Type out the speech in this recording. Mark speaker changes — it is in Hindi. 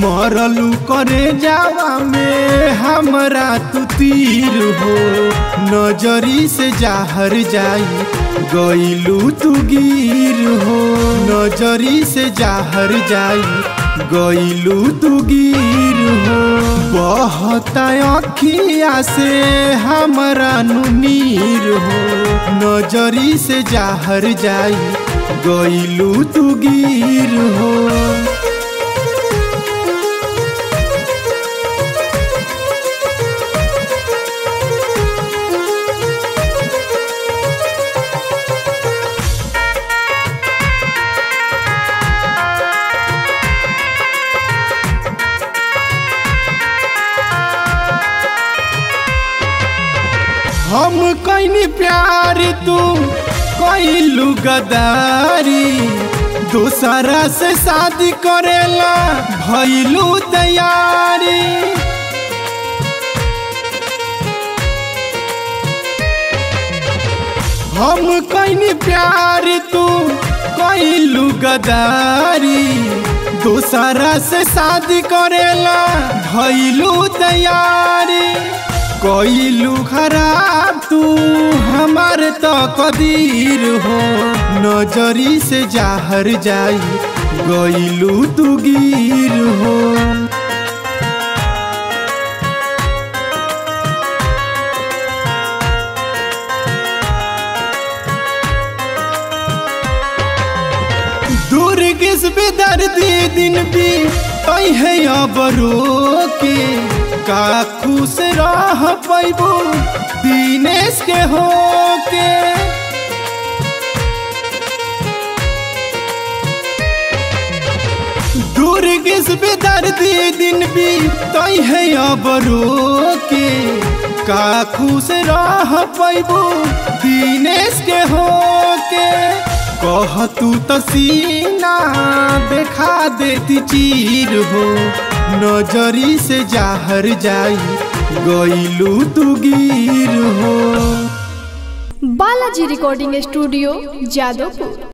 Speaker 1: मरलू करे जावा में हमरा तू तीर हो। नजरी से जाहर जाई गईलू तू गिर हो। नजरी से जाहर जाई गईलू तू गिर हो। बहता अखिया से हमरा नुनीर हो। नजरी से जाहर जाई गईलू तू गिर हो। हम कैनी प्यार तू कैलू गदारी दूसरा से शादी करेला भैलू तैयारी। हम कैनी प्यार तू कैलू गदारी दूसरा से शादी करेला भैलू तैयारी। कैलू खराब, तू हमार तो कदीर हो। नजरी से जाहर जाई गईलू तू गिर हो। दूर किस बेदर्दी दिन भी है अब के खुश रह पैबू दिनेश के हो के दूर किस बेदर्दी दिन भी तई है अब के का खुश रह पैबू दिनेश के हो के कह तू तो सीना देखा देती चीर हो नजरी से जाहर जाई गईलू तू गिर हो।
Speaker 2: Balaji recording studio Jadavpur.